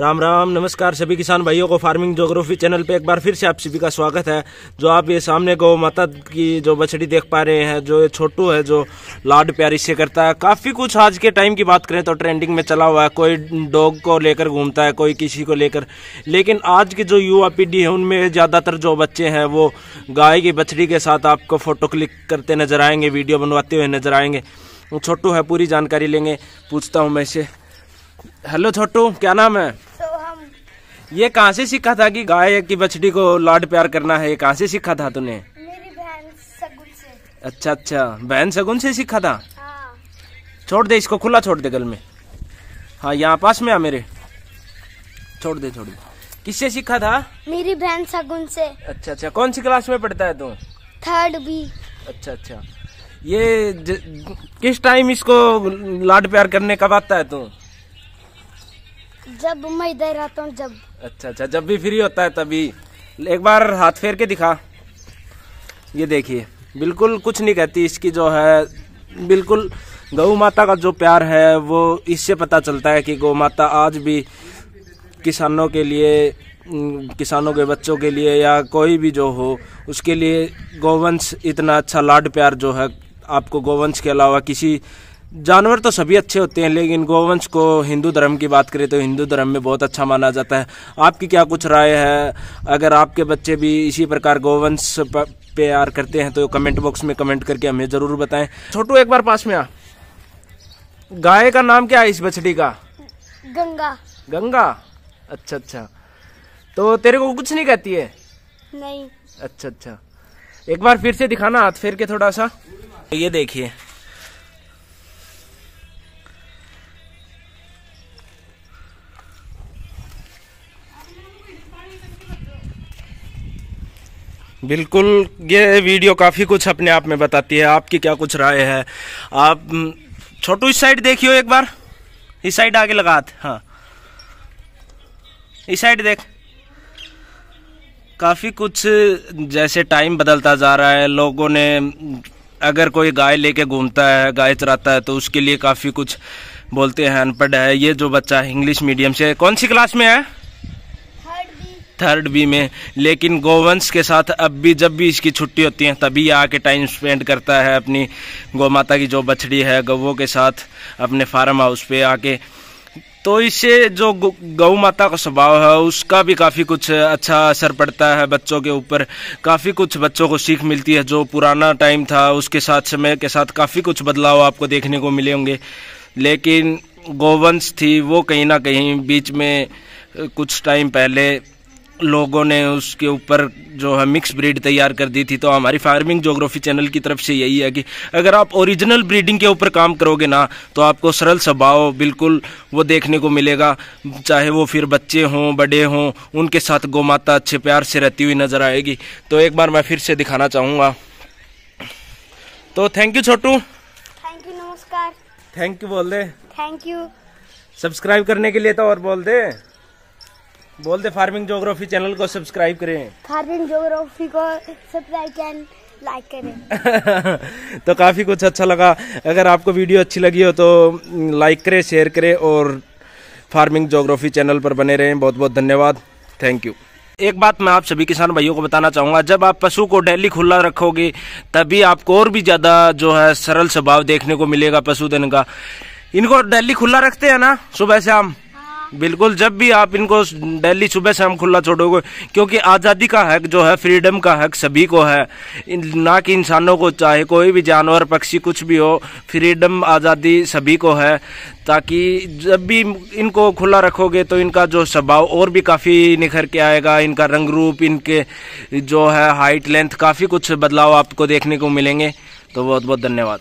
राम राम, नमस्कार सभी किसान भाइयों को फ़ार्मिंग जोग्राफी चैनल पे एक बार फिर से आप सभी का स्वागत है। जो आप ये सामने गौ माता की जो बछड़ी देख पा रहे हैं, जो ये छोटू है, जो लाड प्यार इससे करता है, काफ़ी कुछ आज के टाइम की बात करें तो ट्रेंडिंग में चला हुआ है। कोई डॉग को लेकर घूमता है, कोई किसी को लेकर। लेकिन आज की जो युवा पीढ़ी है, उनमें ज़्यादातर जो बच्चे हैं, वो गाय की बछड़ी के साथ आपको फ़ोटो क्लिक करते नज़र आएँगे वीडियो बनवाते हुए नज़र आएँगे। छोटू है, पूरी जानकारी लेंगे, पूछता हूँ मैं इसे। हेलो छोटू, क्या नाम है? ये कहाँ से सीखा था कि गाय की बछड़ी को लाड प्यार करना है? ये कहाँ से सीखा था तूने? मेरी बहन सगुन से। अच्छा अच्छा। बहन सगुन से सीखा था? हाँ। छोड़ दे इसको खुला छोड़ दे गल में। हाँ यहाँ पास में आ मेरे। छोड़ दे छोड़ दे। किससे सीखा था? मेरी बहन सगुन से। अच्छा अच्छा। कौन सी क्लास में पढ़ता है तू? थर्ड बी अच्छा अच्छा। ये ज, किस टाइम इसको लाड प्यार करने कब आता है तू? जब मैं इधर आता हूँ, जब। अच्छा अच्छा जब भी फ्री होता है तभी। एक बार हाथ फेर के दिखा। ये देखिए, बिल्कुल कुछ नहीं कहती इसकी जो है, बिल्कुल गौ माता का जो प्यार है, वो इससे पता चलता है कि गौ माता आज भी किसानों के लिए किसानों के बच्चों के लिए या कोई भी जो हो, उसके लिए गोवंश इतना अच्छा लाड प्यार जो है, आपको गोवंश के अलावा किसी जानवर तो सभी अच्छे होते हैं लेकिन गोवंश को हिंदू धर्म की बात करें तो हिंदू धर्म में बहुत अच्छा माना जाता है। आपकी क्या कुछ राय है? अगर आपके बच्चे भी इसी प्रकार गोवंश प्यार करते हैं तो कमेंट बॉक्स में कमेंट करके हमें ज़रूर बताएँ। छोटू एक बार पास में आ। गाय का नाम क्या है इस बछड़ी का? गंगा। गंगा? अच्छा अच्छा। तो तेरे को कुछ नहीं कहती है? नहीं। अच्छा अच्छा। एक बार फिर से दिखाना हाथ फेर के थोड़ा सा। ये देखिए बिल्कुल ये वीडियो काफ़ी कुछ अपने आप में बताती है आपकी क्या कुछ राय है। आप हम्म, छोटू इस साइड देखियो एक बार। इस साइड आगे लगा हाँ। इस साइड देख। काफ़ी कुछ जैसे टाइम बदलता जा रहा है लोगों ने अगर कोई गाय लेके घूमता है गाय चराता है तो उसके लिए काफ़ी कुछ बोलते हैं अनपढ़ है। ये जो बच्चा इंग्लिश मीडियम से कौन सी क्लास में है? थर्ड बी में, लेकिन गोवंश के साथ अब भी जब भी इसकी छुट्टी होती है, तभी आके टाइम स्पेंड करता है अपनी गौ माता की जो बछड़ी है गौों के साथ अपने फार्म हाउस पे आके। तो इससे जो गौ माता का स्वभाव है, उसका भी काफ़ी कुछ अच्छा असर पड़ता है बच्चों के ऊपर। काफ़ी कुछ बच्चों को सीख मिलती है, जो पुराना टाइम था, उसके साथ समय के साथ काफ़ी कुछ बदलाव आपको देखने को मिले होंगे। लेकिन गोवंश थी, वो कहीं ना कहीं बीच में कुछ टाइम पहले लोगों ने उसके ऊपर जो है मिक्स ब्रीड तैयार कर दी थी तो हमारी फ़ार्मिंग जोग्राफी चैनल की तरफ़ से यही है कि अगर आप ओरिजिनल ब्रीडिंग के ऊपर काम करोगे ना तो आपको सरल स्वभाव बिल्कुल वो देखने को मिलेगा। चाहे वो फिर बच्चे हों बड़े हों उनके साथ गौ माता अच्छे प्यार से रहती हुई नज़र आएगी। तो एक बार मैं फिर से दिखाना चाहूँगा। तो thank you Chhotu. Thank you नमस्कार। थैंक यू बोल दे। थैंक यू सब्सक्राइब करने के लिए तो और बोल दे। बोल दे फ़ार्मिंग जोग्राफी चैनल को सब्सक्राइब करें। फ़ार्मिंग जोग्राफी को सब्सक्राइब एंड लाइक करें। तो काफ़ी कुछ अच्छा लगा। अगर आपको वीडियो अच्छी लगी हो तो लाइक करें शेयर करें और फ़ार्मिंग जोग्राफी चैनल पर बने रहें। बहुत बहुत धन्यवाद। थैंक यू एक बात मैं आप सभी किसान भाइयों को बताना चाहूँगा जब आप पशु को डेली खुला रखोगे तभी आपको और भी ज़्यादा जो है सरल स्वभाव देखने को मिलेगा पशुधन का। इनको डेली खुला रखते हैं ना सुबह शाम। बिल्कुल, जब भी आप इनको डेली सुबह शाम खुला छोड़ोगे, क्योंकि आज़ादी का हक जो है फ्रीडम का हक सभी को है। ना कि इंसानों को चाहे कोई भी जानवर, पक्षी, कुछ भी हो फ्रीडम आज़ादी सभी को है। ताकि जब भी इनको खुला रखोगे तो इनका जो स्वभाव और भी काफ़ी निखर के आएगा। इनका रंग रूप, इनके जो है हाइट लेंथ काफ़ी कुछ बदलाव आपको देखने को मिलेंगे। तो बहुत बहुत धन्यवाद।